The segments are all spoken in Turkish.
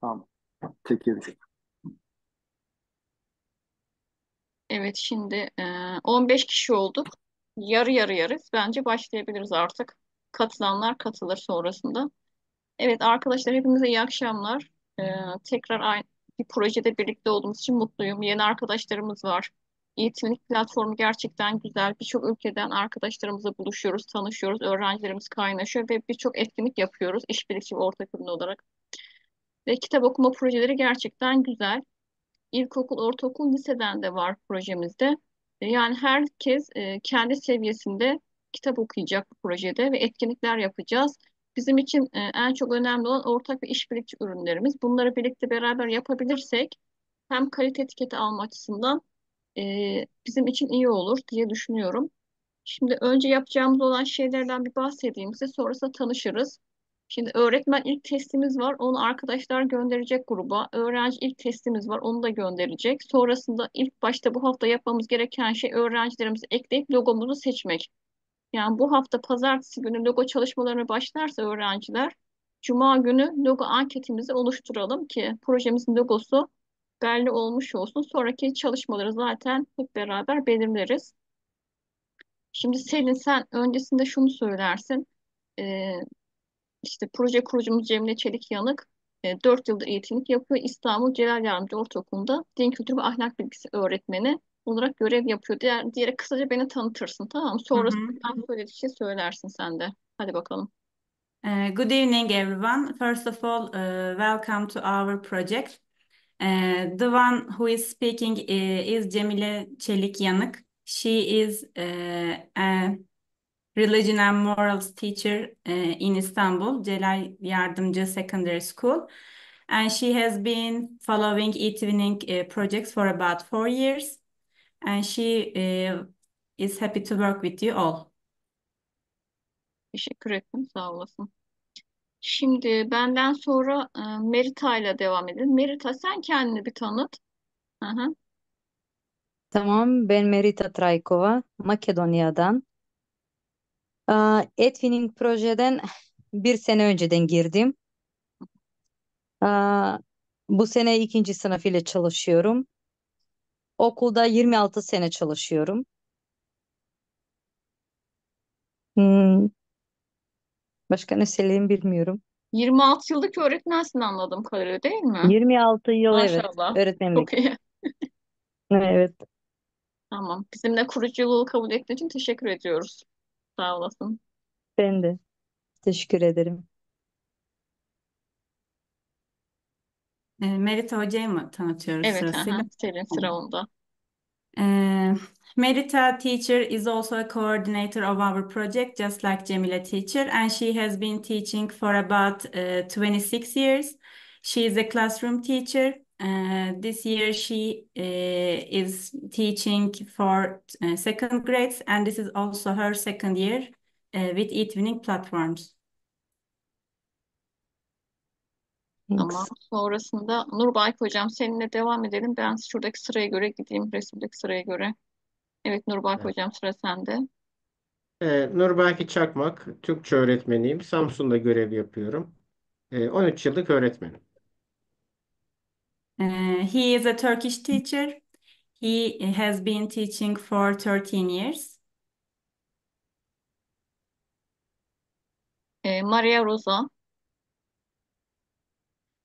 Tamam. Çekeriz. Evet şimdi e, 15 kişi olduk. Yarı yarı yarız. Bence başlayabiliriz artık. Katılanlar katılır sonrasında. Evet arkadaşlar hepinize iyi akşamlar. E, tekrar aynı bir projede birlikte olduğumuz için mutluyum. Yeni arkadaşlarımız var. Eğitimlik platformu gerçekten güzel. Birçok ülkeden arkadaşlarımızla buluşuyoruz, tanışıyoruz. Öğrencilerimiz kaynaşıyor ve birçok etkinlik yapıyoruz. İşbirlikçi ve olarak. Ve kitap okuma projeleri gerçekten güzel. İlkokul, ortaokul, liseden de var projemizde. E, Yani herkes e, kendi seviyesinde kitap okuyacak bu projede ve etkinlikler yapacağız. Bizim için e, en çok önemli olan ortak ve işbirlikçi ürünlerimiz. Bunları birlikte beraber yapabilirsek hem kalite etiketi alma açısından bizim için iyi olur diye düşünüyorum. Şimdi önce yapacağımız olan şeylerden bir bahsedeyim size. Sonrasında tanışırız. Şimdi öğretmen ilk testimiz var. Onu arkadaşlar gönderecek gruba. Öğrenci ilk testimiz var. Onu da gönderecek. Sonrasında ilk başta bu hafta yapmamız gereken şey öğrencilerimizi ekleyip logomuzu seçmek. Yani bu hafta pazartesi günü logo çalışmalarına başlarsa öğrenciler Cuma günü logo anketimizi oluşturalım ki projemizin logosu belli olmuş olsun. Sonraki çalışmaları zaten hep beraber belirleriz. Şimdi Selin sen öncesinde şunu söylersin. Ee, işte proje kurucumuz Cemile Çelik Yanık e, 4 yıldır eğitimlik yapıyor. İstanbul Celal Yardımcı Ortaokulu'nda din kültürü ve ahlak bilgisi öğretmeni olarak görev yapıyor. Diğer, diğer kısaca beni tanıtırsın tamam mı? Sonrasında söylediği söylersin sen de. Hadi bakalım. Uh, good evening, everyone. First of all, uh, welcome to our project. Uh, the one who is speaking is Cemile Çelik Yanık. She is uh, a religion and morals teacher uh, in Istanbul, Celal Yardımcı Secondary School. And she has been following e-twinning uh, projects for about four years. And she uh, is happy to work with you all. Teşekkür ettim. Sağ olasın. Şimdi benden sonra e, Merita ile devam edelim. Merita sen kendini bir tanıt. Hı hı. Tamam, ben Merita Traykova, Makedonya'dan. Aa, Etvinning projeden bir sene önceden girdim. Aa, bu sene ikinci sınıf ile çalışıyorum. Okulda 26 sene çalışıyorum. Hmm, başka ne söyleyeyim bilmiyorum. 26 yıllık öğretmensin anladığım kadarıyla değil mi? 26 yıl evet Maşallah. öğretmenlik. Çok iyi. Evet, Tamam. Bizimle kuruculuğu kabul ettiğin için teşekkür ediyoruz. Sağ olasın. ben de teşekkür ederim. E, Merita Hoca'yı mı tanıtıyoruz Evet, sırasıyla? aha, Selin sıra Tamam. onda. Uh, Merita teacher is also a coordinator of our project, just like Cemile teacher, and she has been teaching for about uh, 26 years. She is a classroom teacher. Uh, this year she uh, is teaching for uh, second grades, and this is also her second year uh, with eTwinning platforms. Tamam. Sonrasında Nurbayk hocam seninle devam edelim. Ben şuradaki sıraya göre gideyim. Resimdeki sıraya göre. Evet Nurbayk Evet. hocam sıra sende. Ee, Nurbaki Çakmak, Türkçe öğretmeniyim. Samsun'da görev yapıyorum. Ee, 13 yıllık öğretmenim. Uh, he is a Turkish teacher. He has been teaching for 13 years. Ee, Maria Rosa.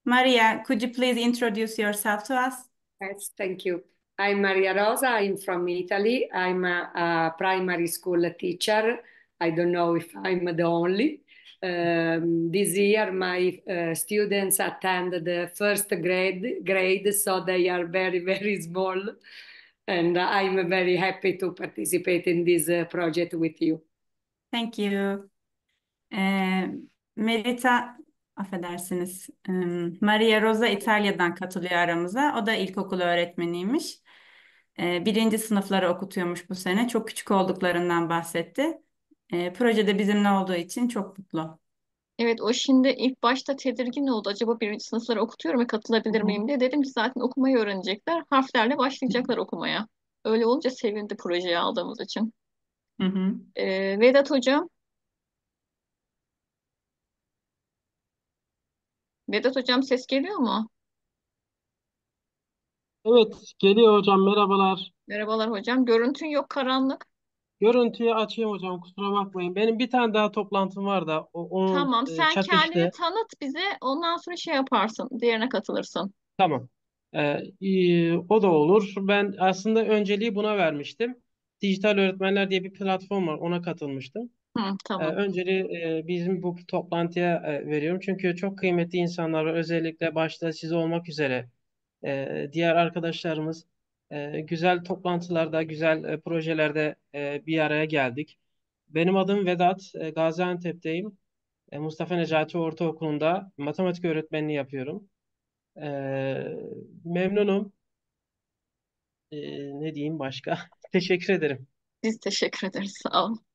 Maria, could you please introduce yourself to us? Yes, thank you. I'm Maria Rosa. I'm from Italy. I'm a, a primary school teacher. I don't know if I'm the only. Um, this year, my uh, students attend the first grade, grade, so they are very, very small. And I'm very happy to participate in this uh, project with you. Thank you. Ee, Merita, affedersiniz. Em, Maria Rosa İtalya'dan katılıyor aramıza. O da ilkokul öğretmeniymiş. Ee, birinci sınıfları okutuyormuş bu sene. Çok küçük olduklarından bahsetti. Ee, projede bizimle olduğu için çok mutlu. Evet o şimdi ilk başta tedirgin oldu. Acaba birinci sınıfları okutuyorum ve katılabilir miyim diye. Dedim ki zaten okumayı öğrenecekler. Harflerle başlayacaklar okumaya. Öyle olunca sevindi projeyi aldığımız için. Hı hı. Ee, Vedat hocam. Vedat hocam ses geliyor mu? Evet, geliyor hocam. Merhabalar. Merhabalar hocam. Görüntün yok karanlık. Görüntüyü açayım hocam. Kusura bakmayın. Benim bir tane daha toplantım var da o, onun Tamam, e, sen kendini çakıştı. tanıt bize. Ondan sonra şey yaparsın. Diğerine katılırsın. Tamam. Ee, e, o da olur. Ben aslında önceliği buna vermiştim. Dijital Öğretmenler diye bir platform var. Ona katılmıştım. Hı, Ee, tamam. önceliği e, bizim bu toplantıya e, veriyorum. Çünkü çok kıymetli insanlar var. Özellikle başta siz olmak üzere e, diğer arkadaşlarımız e, güzel toplantılarda, güzel e, projelerde e, bir araya geldik. Benim adım Vedat, e, Gaziantep'teyim. E, Mustafa Necati Ortaokulu'nda matematik öğretmenliği yapıyorum. E, memnunum. E, ne diyeyim başka? Teşekkür ederim. Biz teşekkür ederiz. Sağ olun.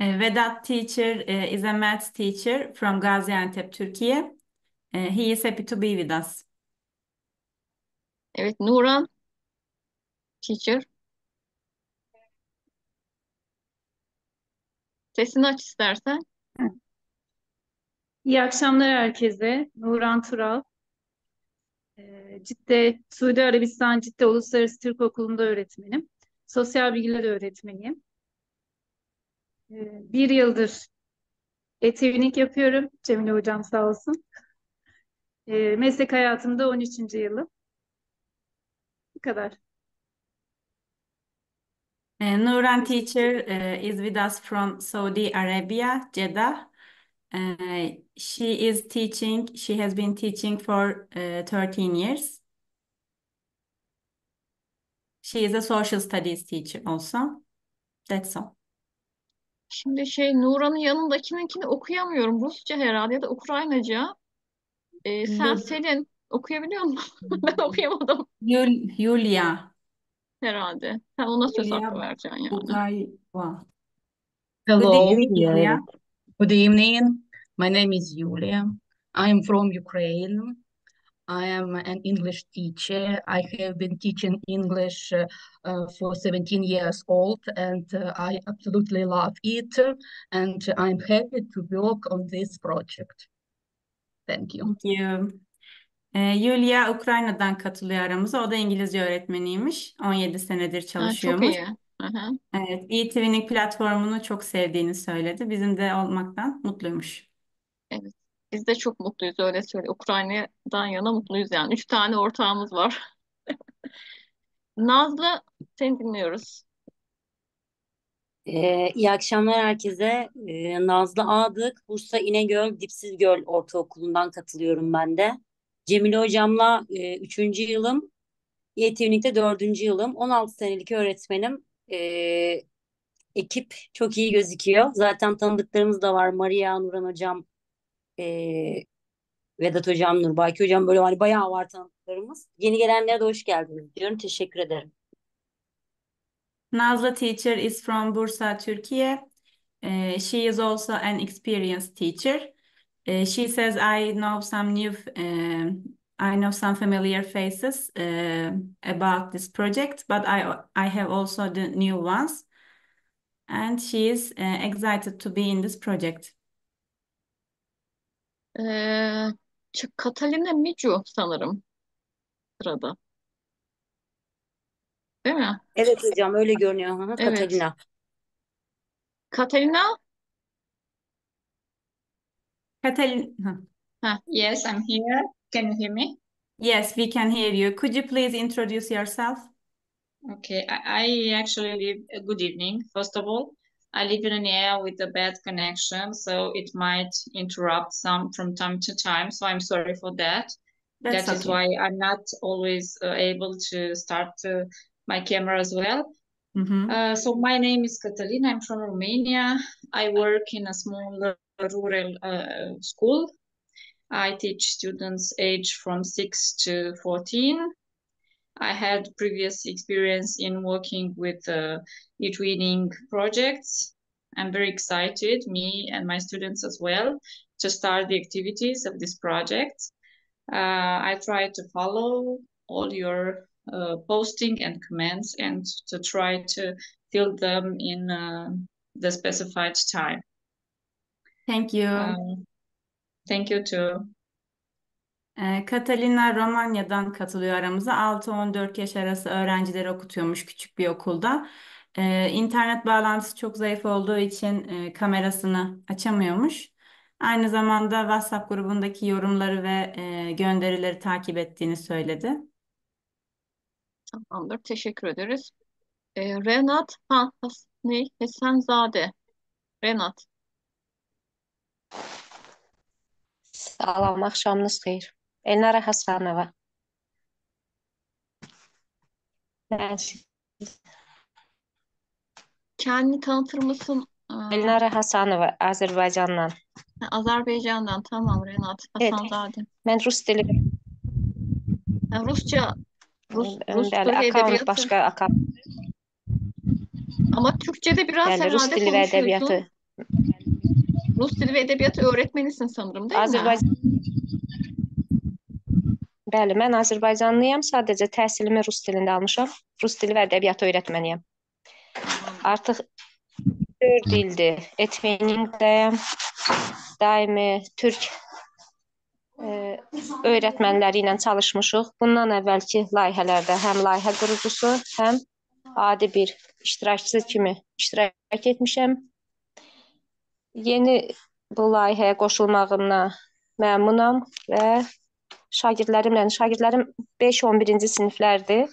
Vedat teacher is a maths teacher from Gaziantep, Turkey. Uh, he is happy to be with us. Evet, Nuran teacher. Sesini aç istersen. İyi akşamlar herkese. Nuran Tural. Ee, Cidde, Suudi Arabistan Cidde Uluslararası Türk Okulu'nda öğretmenim. Sosyal bilgiler öğretmeniyim. Ee, Bir yıldır e-twinning yapıyorum. Cemile Hocam sağ olsun. Ee, Meslek hayatımda 13. yılım. Bu kadar. Uh, Nuran teacher uh, is with us from Saudi Arabia, Jeddah. Uh, she is teaching, she has been teaching for uh, 13 years. She is a social studies teacher also. That's all. Şimdi şey Nuran'ın yanındakininkini okuyamıyorum. Rusça herhalde ya da Ukraynaca. Ee, sen Selin okuyabiliyor musun? Ben okuyamadım Yul Yulia. Herhalde. Sen ona söz Yulia hakkı vereceksin yani. Bugayeva. Good Hello, evening, Yulia. good evening. My name is Yulia. I am from Ukraine. I am an English teacher. I have been teaching English uh, uh, for 17 years old, and uh, I absolutely love it. And I'm happy to work on this project. Thank you. Thank you. Ee, Yulia Ukrayna'dan katılıyor aramıza. O da İngilizce öğretmeniymiş. 17 senedir Ha, çok çalışıyormuş. iyi. Hı hı. Evet, e-Twinning platformunu çok sevdiğini söyledi. Bizim de olmaktan mutluymuş. Evet. Biz de çok mutluyuz öyle söyle. Ukrayna'dan yana mutluyuz yani. Üç tane ortağımız var. Nazlı seni dinliyoruz. Ee, iyi akşamlar herkese. Ee, Nazlı Ağdık, Bursa İnegöl Dipsizgöl Ortaokulu'ndan katılıyorum ben de. Cemile hocamla e, üçüncü yılım, YTÜNİK'te dördüncü yılım. 16 senelik öğretmenim. Ee, ekip çok iyi gözüküyor. Zaten tanıdıklarımız da var. Maria, Nuran hocam, e, Vedat hocam, Nurbaki hocam böyle hani bayağı var tanıdıklarımız. Yeni gelenlere de hoş geldiniz diyorum. Teşekkür ederim. Nazlı teacher is from Bursa, Turkey. Uh, she is also an experienced teacher. Uh, she says, I know some new, uh, I know some familiar faces uh, about this project, but I, I have also the new ones. And she is uh, excited to be in this project. Ee, Catalina Micu sanırım sırada. Değil mi? Evet hocam öyle görünüyor. Hı hı, Evet. Katalina? Katalin, huh. Yes, I'm here. Can you hear me? yes, we can hear you. Could you please introduce yourself? Okay, I, I actually live. uh, Good evening. First of all, I live in an area with a bad connection, so it might interrupt some from time to time. So I'm sorry for that. That's That is okay. why I'm not always uh, able to start uh, my camera as well. Mhm. Uh, so my name is Catalina. I'm from Romania. I work in a small rural uh, school. I teach students age from 6 to 14. I had previous experience in working with uh, e-twinning projects. I'm very excited, me and my students as well, to start the activities of this project. Uh, I try to follow all your uh, posting and comments and to try to fill them in uh, the specified time. Thank you. Um, thank you too. Ee, Catalina Romanya'dan katılıyor aramıza. 6-14 yaş arası öğrencileri okutuyormuş küçük bir okulda. Ee, internet bağlantısı çok zayıf olduğu için e, kamerasını açamıyormuş. Aynı zamanda WhatsApp grubundaki yorumları ve e, gönderileri takip ettiğini söyledi. Tamamdır. Teşekkür ederiz. Ee, Renat ha, Has- ne? Esenzade. Renat. Salam, axşamınız xeyir. Elnara Həsənova. Mən Kendini tanıtır mısın? Ee, Elnara Həsənova, Azərbaycandan. Azerbaycan'dan. Tamam Renat. Evet, Hasanzade. mən rus dili, Ha, Rusça, Rus, Rus bəli, dili akaunt edebiyatı. başqa akaunt, Ama Türkçe'de biraz bəli, rus herhalde dili və konuşuyorsun. ədəbiyyatı. Rus dili ve edebiyatı öğretmenisin sanırım değil mi? Azərbaycan Bəli, mən Azərbaycanlıyam, sadəcə təhsilimi rus dilində almışam. Rus dili və ədəbiyyatı öyrətməniyəm. Artıq 4 ildir Etviningdəyəm. Daimi türk e, öyrətmənləri ilə çalışmışıq. Bundan əvvəlki layihələrdə həm layihə qurucusu, həm adi bir iştirakçı kimi iştirak etmişəm. Yeni bu layihəyə qoşulmağımdan məmnunam və şagirdlərimlə, şagirdlərim 5-11-ci siniflərdir.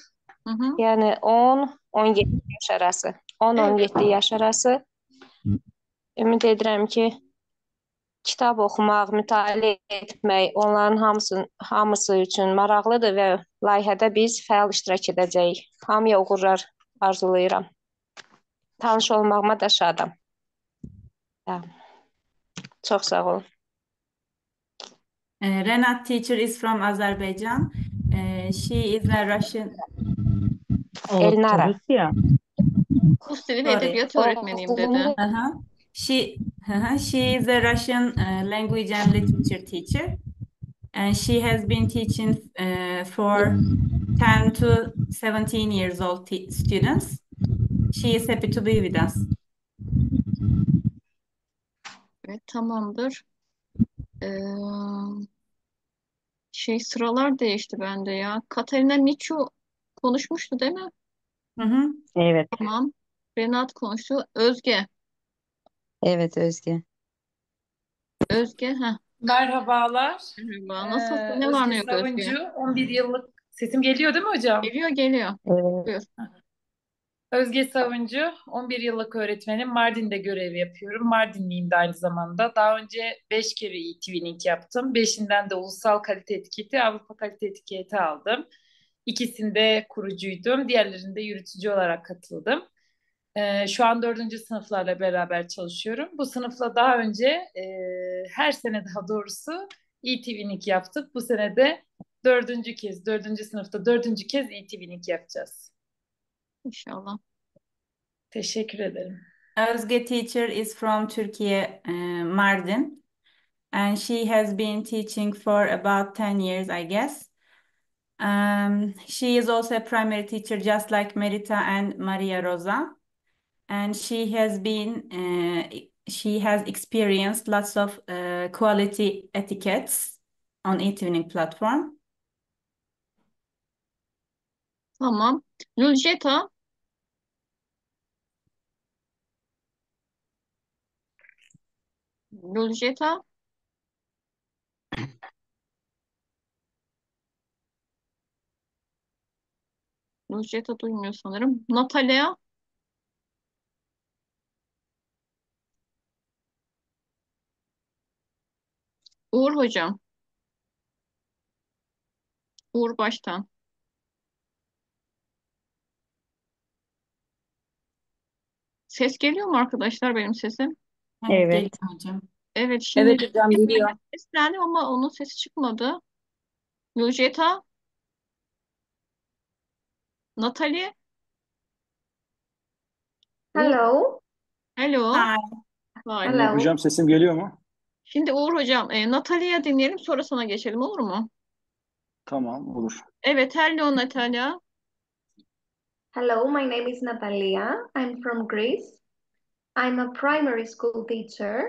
Hı hı. Yəni 10-17 yaş arası. 10-17 yaş arası. Ümid edirəm ki, kitab oxumaq, mütaliə etmək onların hamısı, hamısı üçün maraqlıdır və layihədə biz fəal iştirak edəcəyik. Hamıya uğurlar arzulayıram. Tanış olmağıma da şadam. Ya. Çox sağ olun. Ee, Renat teacher is from Azerbaijan. Ee, she is a Russian. Elnara. Rus dili ve Sorry. edebiyatı öğretmeniyim dedi. Aha. She, aha, she is a Russian uh, language and literature teacher. And she has been teaching uh, for 10 to 17 years old te- students. She is happy to be with us. Evet tamamdır. Ee, şey sıralar değişti bende ya. Katarina Miçu konuşmuştu değil mi? Hı hı. Evet, Tamam. Renat konuştu. Özge. evet Özge. Özge. Heh. Merhabalar. Merhaba. Nasılsın? Ee, Ne var ne Özge yok Özge? Savuncu, 11 yıllık sesim geliyor değil mi hocam? Geliyor geliyor. Evet. Buyur. Özge Savuncu, 11 yıllık öğretmenim. Mardin'de görev yapıyorum. Mardinliyim de aynı zamanda. Daha önce 5 kere e-twinning yaptım. 5'inden de ulusal kalite etiketi, Avrupa kalite etiketi aldım. İkisinde kurucuydum. Diğerlerinde yürütücü olarak katıldım. Ee, şu an dördüncü sınıflarla beraber çalışıyorum. Bu sınıfla daha önce e, her sene daha doğrusu e-twinning yaptık. Bu sene de dördüncü kez, dördüncü sınıfta dördüncü kez e-twinning yapacağız. İnşallah. Teşekkür ederim. Özge teacher is from Turkey, uh, Mardin. And she has been teaching for about 10 years, I guess. Um, she is also a primary teacher, just like Merita and Maria Rosa. And she has been, uh, she has experienced lots of uh, quality etiquettes on eTuning platform. Tamam. Luljeta. Luljeta. Luljeta duymuyor sanırım. Natalya. Uğur hocam. Uğur baştan. Ses geliyor mu arkadaşlar benim sesim? Evet, Evet. geliyor hocam. Evet şimdi Evet hocam geliyor. seslendim ama onun sesi çıkmadı. Luljeta. Natalie. Uğur. Hello. Hello. Hi. Hello. Hocam sesim geliyor mu? Şimdi Uğur hocam, e, Natalia'yı dinleyelim sonra sana geçelim olur mu? Tamam olur. Evet, hello Natalia. Hello, my name is Natalia. I'm from Greece. I'm a primary school teacher.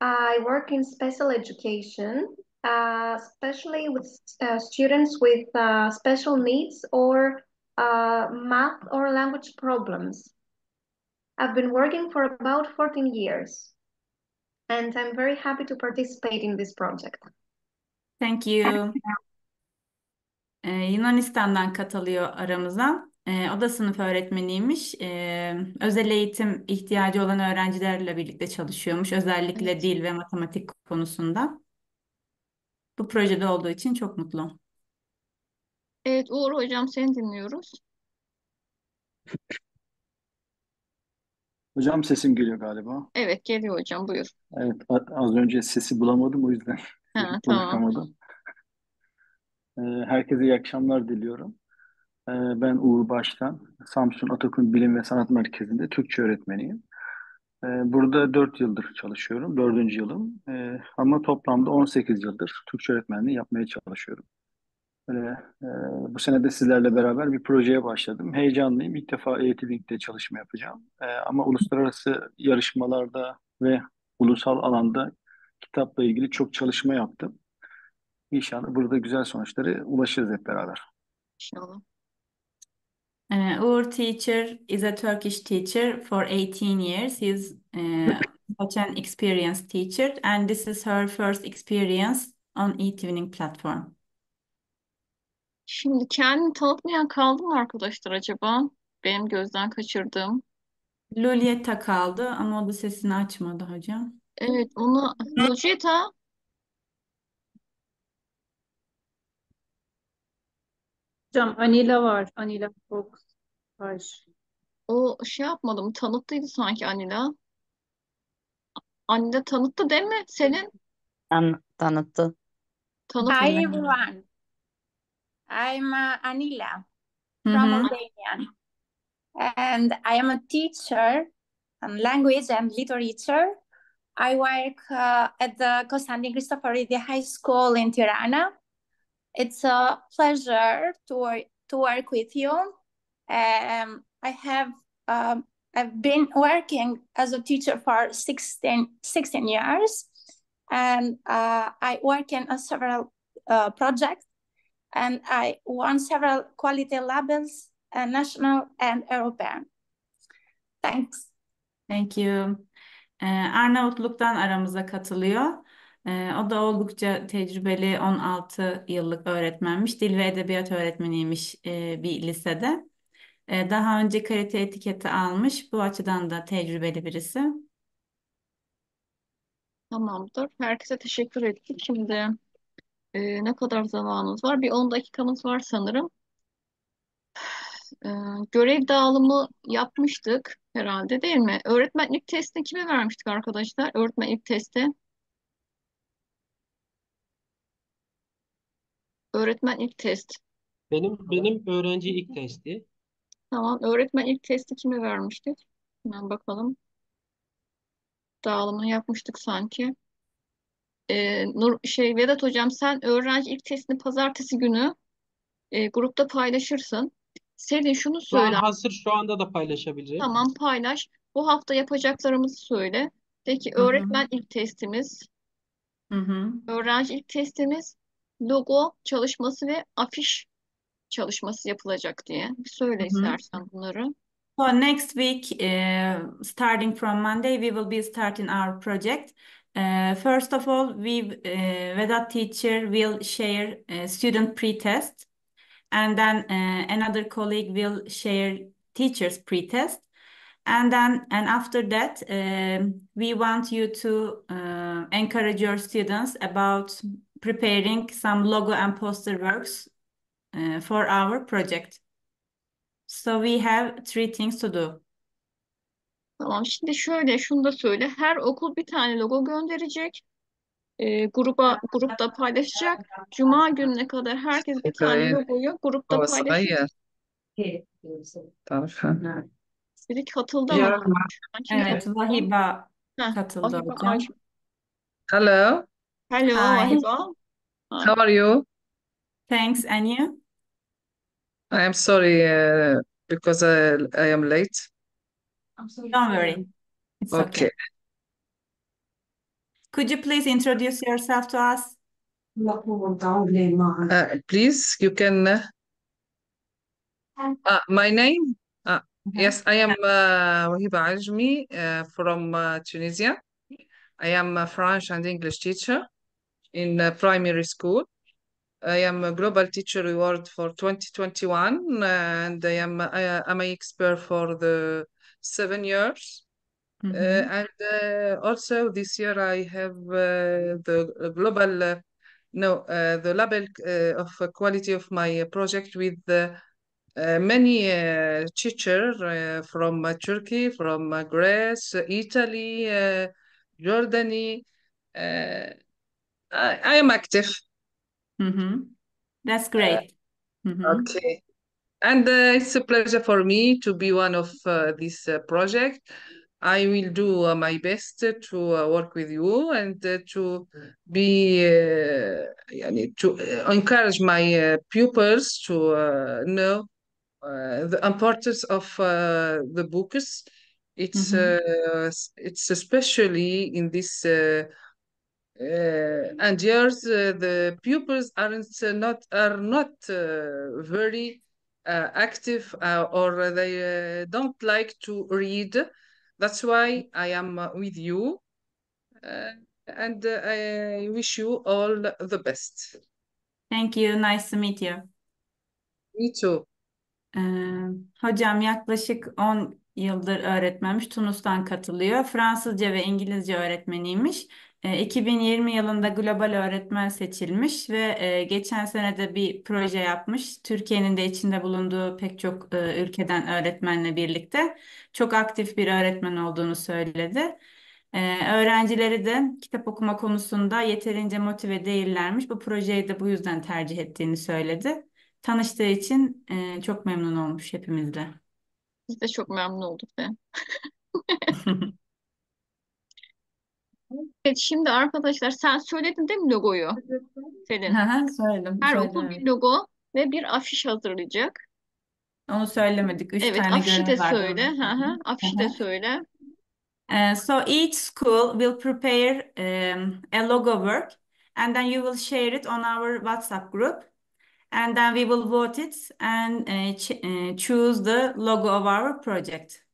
I work in special education uh, especially with uh, students with uh, special needs or uh, math or language problems. I've been working for about 14 years, and I'm very happy to participate in this project. Thank you. Ee, Yunanistan'dan katılıyor aramıza. Ee, o da sınıf öğretmeniymiş. Ee, özel eğitim ihtiyacı olan öğrencilerle birlikte çalışıyormuş. Özellikle Evet. dil ve matematik konusunda. Bu projede olduğu için çok mutlu. Evet Uğur hocam seni dinliyoruz. Hocam sesim geliyor galiba. Evet geliyor hocam buyur. Evet, a- az önce sesi bulamadım o yüzden Ha, tamam. konuşamadım. Ee, Herkese iyi akşamlar diliyorum. Ee, Ben Uğur Baştan, Samsun Atatürk Bilim ve Sanat Merkezi'nde Türkçe öğretmeniyim. Ee, Burada 4 yıldır çalışıyorum, 4. yılım. Ee, Ama toplamda 18 yıldır Türkçe öğretmenliği yapmaya çalışıyorum. Böyle, e, bu sene de sizlerle beraber bir projeye başladım. Heyecanlıyım. İlk defa EYT çalışma yapacağım. Ama uluslararası yarışmalarda ve ulusal alanda kitapla ilgili çok çalışma yaptım. İnşallah burada güzel sonuçlara ulaşırız hep beraber. İnşallah. Uh, Uğur teacher is a Turkish teacher for 18 years. He's uh, such an experienced teacher, and this is her first experience on eTwinning platform. Şimdi kendini tanıtmayan kaldı mı arkadaşlar acaba? Benim gözden kaçırdığım. Lulieta kaldı ama o da sesini açmadı hocam. Evet onu Lucetta Hocam Anila var. Anila Fox var. o şey yapmadım tanıttıydı sanki Anila. Anila tanıttı değil mi Selin? Tan tanıttı. Tanıttı. Hi everyone. I'm uh, Anila Hı from hı. Albania, and I am a teacher in language and literature. I work uh, at the Constantin Cristoforidi High School in Tirana. It's a pleasure to work, to work with you. Um, I have um, I've been working as a teacher for 16, 16 years, and uh, I work in uh, several uh, projects and I won several quality labels, uh, national and European. Thanks. Thank you. Ee, Arnavutluk'tan aramıza katılıyor. Ee, o da oldukça tecrübeli 16 yıllık öğretmenmiş. Dil ve edebiyat öğretmeniymiş e, bir lisede. Ee, daha önce kalite etiketi almış. Bu açıdan da tecrübeli birisi. Tamamdır. Herkese teşekkür ettik. Şimdi e, ne kadar zamanımız var? Bir 10 dakikamız var sanırım. E, görev dağılımı yapmıştık herhalde değil mi? Öğretmenlik testini kime vermiştik arkadaşlar? Öğretmenlik testi. Öğretmenlik test. Benim benim öğrenci ilk testi. Tamam. Öğretmenlik testi kime vermiştik? Hemen bakalım. Dağılımını yapmıştık sanki. E, Nur, şey Vedat hocam sen öğrenci ilk testini pazartesi günü e, grupta paylaşırsın. Selin şunu Şu an söyle. hazır şu anda da paylaşabilirim. Tamam paylaş. Bu hafta yapacaklarımızı söyle. De ki Hı hı. öğretmen ilk testimiz, Hı hı. öğrenci ilk testimiz, logo çalışması ve afiş çalışması yapılacak diye. Bir söyle Hı hı. istersen bunları. So next week, uh, starting from Monday, we will be starting our project. Uh, first of all, we uh, Vedat teacher will share uh, student pre-test, and then uh, another colleague will share teacher's pre-test, and then and after that, um, we want you to uh, encourage your students about preparing some logo and poster works uh, for our project. So we have three things to do. Tamam şimdi şöyle şunu da söyle. Her okul bir tane logo gönderecek. E, gruba grupta paylaşacak. Cuma gününe kadar herkes bir tane logoyu grupta paylaşacak. Havasaya tarafa. Biri katıldı ama Yarın şu an kim Evet, katıldı? Vahiba Heh, katıldı Vahiba hocam. Ay. Hello, Hello Hi, Vahiba. Hi. how are you? thanks, and you? I am sorry uh, because I, am late. I am late. Don't worry, it's okay. Okay. Could you please introduce yourself to us? Uh, please, you can. Uh, uh, my name? Uh, yes, I am uh, Wahiba Ajmi uh, from uh, Tunisia. I am a French and English teacher in uh, primary school. I am a Global Teacher Award for 2021, and I am I am an expert for the seven years. Uh, Mhm. and uh, also this year I have uh, the global uh, no uh, the label uh, of uh, quality of my uh, project with uh, uh, uh, many uh, teachers uh, from uh, Turkey, from Greece, Italy, Jordan. I, I, am active. Mm -hmm. That's great. Mm -hmm. Okay. And it's a pleasure for me to be one of this project. I will do uh, my best to uh, work with you and uh, to be to encourage my pupils to know the importance of uh, the books. It's Mhm. uh, it's especially in this uh, uh, and years uh, the pupils aren't uh, not are not uh, very uh, active uh, or they uh, don't like to read. That's why I am uh, with you, uh, and uh, I wish you all the best. Thank you. Nice to meet you. Me too. Ee, hocam yaklaşık 10 yıldır öğretmenmiş. Tunus'tan katılıyor. Fransızca ve İngilizce öğretmeniymiş. Ee, 2020 yılında global öğretmen seçilmiş ve e, geçen sene de bir proje yapmış. Türkiye'nin de içinde bulunduğu pek çok e, ülkeden öğretmenle birlikte çok aktif bir öğretmen olduğunu söyledi. Ee, öğrencileri de kitap okuma konusunda yeterince motive değillermiş. Bu projeyi de bu yüzden tercih ettiğini söyledi. Tanıştığı için e, çok memnun olmuş hepimizle. Biz de çok memnun olduk de. Evet şimdi arkadaşlar sen söyledin değil mi logoyu? Selin. Hı, Söyledim, Her söyledim okul bir logo ve bir afiş hazırlayacak. Onu söylemedik. Üç Evet, tane afişi de vardı. söyle. Hı hı, afişi de söyle. Uh, so each school will prepare um, a logo work and then you will share it on our WhatsApp group and then we will vote it and uh, uh, choose the logo of our project.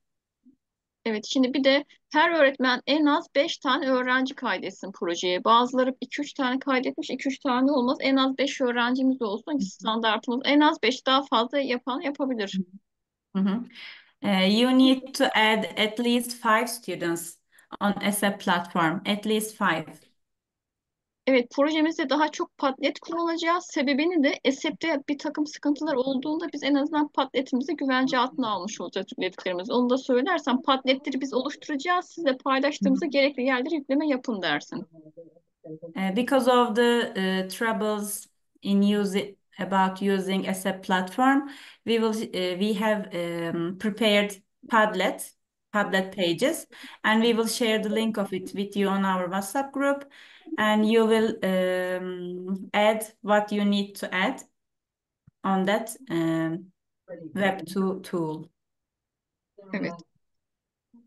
Evet, şimdi bir de her öğretmen en az 5 tane öğrenci kaydetsin projeye. Bazıları 2-3 tane kaydetmiş, 2-3 tane olmaz. En az 5 öğrencimiz olsun ki standartımız. En az 5 daha fazla yapan yapabilir. Hı hı. Uh, you need to add at least five students on a platform, at least five. Evet, projemizde daha çok Padlet kullanacağız. Sebebini de ESEP'te bir takım sıkıntılar olduğunda biz en azından Padlet'imizi güvence altına almış olacağız yüklediklerimizi. Onu da söylersen Padlet'leri biz oluşturacağız. Size paylaştığımızda gerekli yerlere yükleme yapın dersin. Uh, because of the uh, troubles in using about using a platform, we will uh, we have um, prepared Padlet Padlet pages, and we will share the link of it with you on our WhatsApp group, and you will um, add what you need to add on that um, Web2 tool. Evet.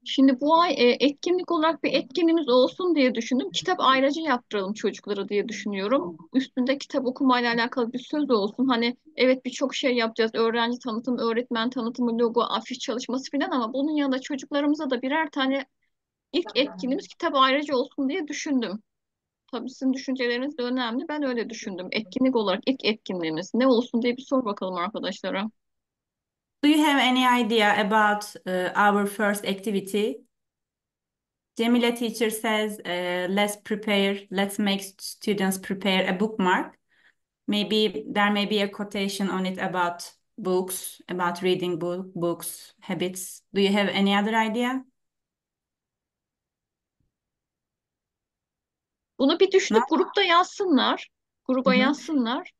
Şimdi bu ay e, etkinlik olarak bir etkinliğimiz olsun diye düşündüm. Kitap ayracı yaptıralım çocuklara diye düşünüyorum. Üstünde kitap okumayla alakalı bir söz olsun. Hani evet birçok şey yapacağız. Öğrenci tanıtımı, öğretmen tanıtımı, logo, afiş çalışması falan ama bunun yanında çocuklarımıza da birer tane ilk etkinliğimiz kitap ayracı olsun diye düşündüm. Tabii sizin düşünceleriniz de önemli. Ben öyle düşündüm. Etkinlik olarak ilk etkinliğimiz ne olsun diye bir sor bakalım arkadaşlara. Do you have any idea about uh, our first activity? Jamila teacher says, uh, let's prepare, let's make students prepare a bookmark. Maybe there may be a quotation on it about books, about reading book, books, habits. Do you have any other idea? Bunu bir düşünüp grupta yazsınlar. Gruba Hı hı. yazsınlar.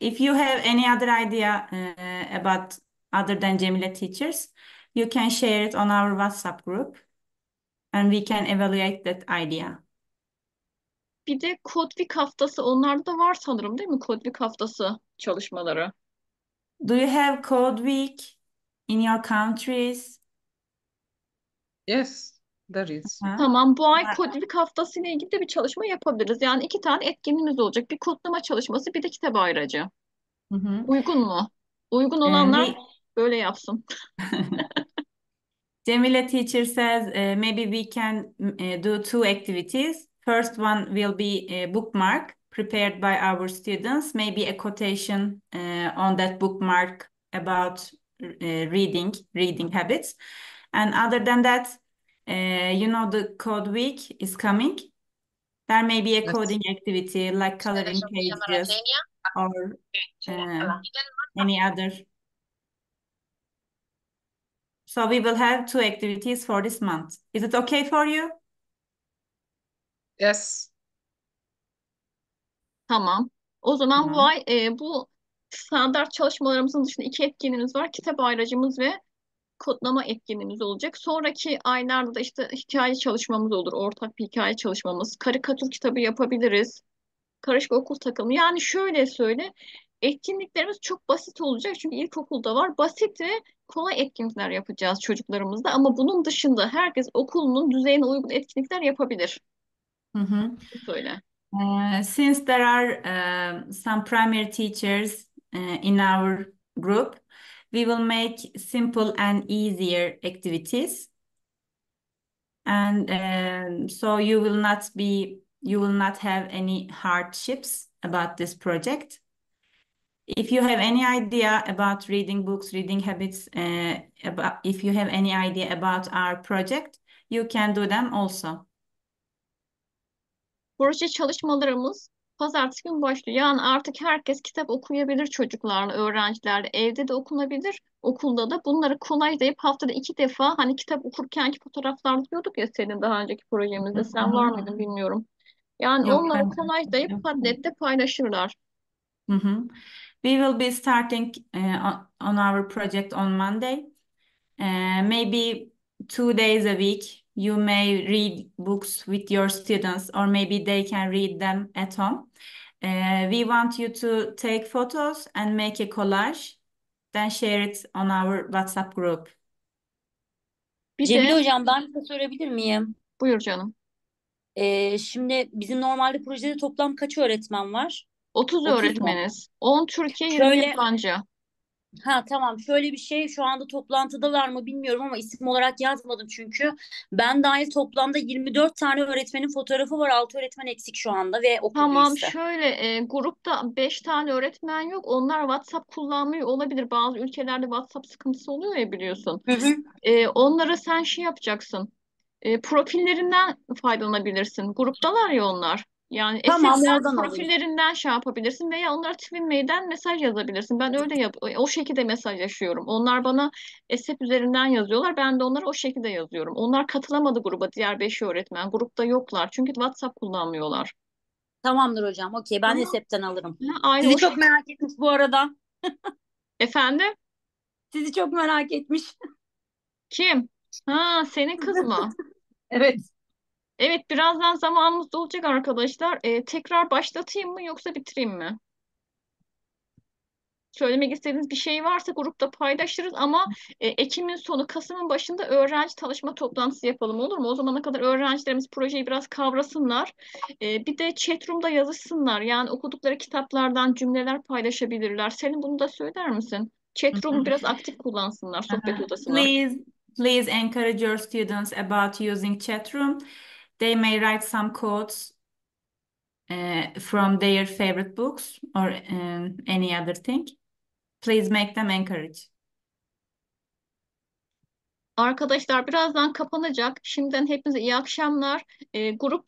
If you have any other idea uh, about other than Jamila teachers, you can share it on our WhatsApp group and we can evaluate that idea. Bir de Kodvik haftası onlarda da var sanırım değil mi? Kodvik haftası çalışmaları. Do you have Code Week in your countries? Yes. Ha? Tamam, bu ay kodlülük haftası ile ilgili de bir çalışma yapabiliriz. Yani iki tane etkinliğimiz olacak. Bir kodlama çalışması, bir de kitap ayracı. Hı hı. Uygun mu? Uygun Ee, olanlar we- böyle yapsın. Jamila teacher says uh, maybe we can uh, do two activities. First one will be a bookmark prepared by our students, maybe a quotation uh, on that bookmark about uh, reading, reading habits. And other than that, uh, you know, the code week is coming. There may be a Yes. coding activity like coloring pages or uh, any other. So we will have two activities for this month. Is it okay for you? Yes. Tamam. O zaman bu Tamam. ay e, bu standart çalışmalarımızın dışında iki etkinliğimiz var. Kitap ayracımız ve kodlama etkinliğimiz olacak. Sonraki aylarda da işte hikaye çalışmamız olur. Ortak bir hikaye çalışmamız. Karikatür kitabı yapabiliriz. Karışık okul takımı. Yani şöyle söyle. Etkinliklerimiz çok basit olacak. Çünkü ilkokulda var. Basit ve kolay etkinlikler yapacağız çocuklarımızda. Ama bunun dışında herkes okulunun düzeyine uygun etkinlikler yapabilir. Hı hı. Söyle. Uh, since there are uh, some primary teachers uh, in our group, we will make simple and easier activities. And um, so you will not be, you will not have any hardships about this project. If you have any idea about reading books, reading habits, uh, about, if you have any idea about our project, you can do them also. Proje çalışmalarımız pazartesi günü başlıyor. Yani artık herkes kitap okuyabilir çocuklarla, öğrencilerle. Evde de okunabilir, okulda da. Bunları kolaylayıp haftada iki defa hani kitap okurkenki fotoğraflar diyorduk ya senin daha önceki projemizde. Sen var mıydın bilmiyorum. Yani Yok, onları ben- kolaylayıp. Padlet'te paylaşırlar. Mhm. We will be starting uh, on our project on Monday. Uh, maybe two days a week, you may read books with your students, or maybe they can read them at home. Uh, we want you to take photos and make a collage, then share it on our WhatsApp group. Bir Cemile hocam ben bir şey sorabilir miyim? buyur canım. Ee, şimdi bizim normalde projede toplam kaç öğretmen var? 30 30 mu? öğretmeniz. 10 Türkiye, 20 Şöyle yabancı. Ha tamam şöyle bir şey şu anda toplantıdalar mı bilmiyorum ama isim olarak yazmadım çünkü ben dahil toplamda 24 tane öğretmenin fotoğrafı var 6 öğretmen eksik şu anda ve okul Tamam üyesi. şöyle e, grupta 5 tane öğretmen yok. Onlar WhatsApp kullanmıyor olabilir. Bazı ülkelerde WhatsApp sıkıntısı oluyor ya biliyorsun. Hı hı. E, onlara sen şey yapacaksın. E, profillerinden faydalanabilirsin. Gruptalar ya onlar. Yani Tamam Esenler oradan alayım. profillerinden şey yapabilirsin veya onlara Twinmail'den mesaj yazabilirsin. Ben öyle yap o şekilde mesajlaşıyorum. Onlar bana ESEP üzerinden yazıyorlar. Ben de onlara o şekilde yazıyorum. Onlar katılamadı gruba diğer 5 öğretmen. Grupta yoklar. Çünkü WhatsApp kullanmıyorlar. Tamamdır hocam okey ben Tamam. hesaptan alırım. Ha, aynı Sizi o çok şekilde. merak etmiş bu arada. Efendim? Sizi çok merak etmiş. Kim? Ha, senin kız mı? Evet. Evet, birazdan zamanımız da olacak arkadaşlar. Ee, tekrar başlatayım mı yoksa bitireyim mi? Söylemek istediğiniz bir şey varsa grupta paylaşırız ama e, Ekim'in sonu, Kasım'ın başında öğrenci tanışma toplantısı yapalım olur mu? O zamana kadar öğrencilerimiz projeyi biraz kavrasınlar. E, bir de chatroom'da yazışsınlar. Yani okudukları kitaplardan cümleler paylaşabilirler. Senin bunu da söyler misin? Chatroom'u biraz aktif kullansınlar sohbet odasına. Please, please encourage your students about using chat room. They may write some quotes uh, from their favorite books or um, any other thing. Please make them encourage. Arkadaşlar birazdan kapanacak. Şimdiden hepinize iyi akşamlar. E, grup